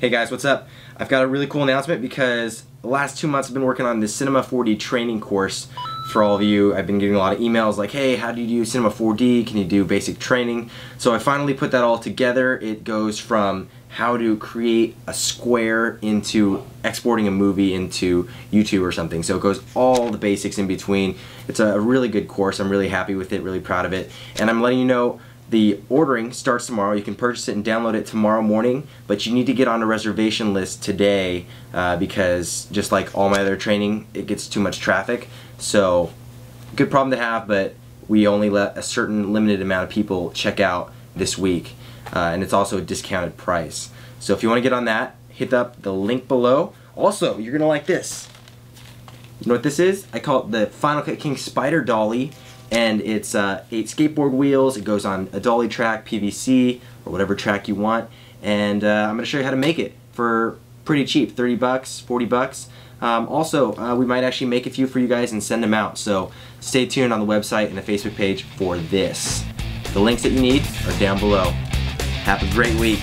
Hey guys, what's up? I've got a really cool announcement because the last two months I've been working on this Cinema 4D training course for all of you. I've been getting a lot of emails like, hey, how do you do Cinema 4D? Can you do basic training? So I finally put that all together. It goes from how to create a square into exporting a movie into YouTube or something. So it goes all the basics in between. It's a really good course. I'm really happy with it, really proud of it. And I'm letting you know the ordering starts tomorrow. You can purchase it and download it tomorrow morning, but you need to get on a reservation list today uh, because just like all my other training, it gets too much traffic. So, good problem to have, but we only let a certain limited amount of people check out this week. Uh, and it's also a discounted price. So if you want to get on that, hit up the link below. Also, you're going to like this. You know what this is? I call it the Final Cut King Spider Dolly and it's uh, eight skateboard wheels. It goes on a dolly track, PVC, or whatever track you want. And uh, I'm going to show you how to make it for pretty cheap, 30 bucks, 40 bucks. Um, also, uh, we might actually make a few for you guys and send them out. So stay tuned on the website and the Facebook page for this. The links that you need are down below. Have a great week.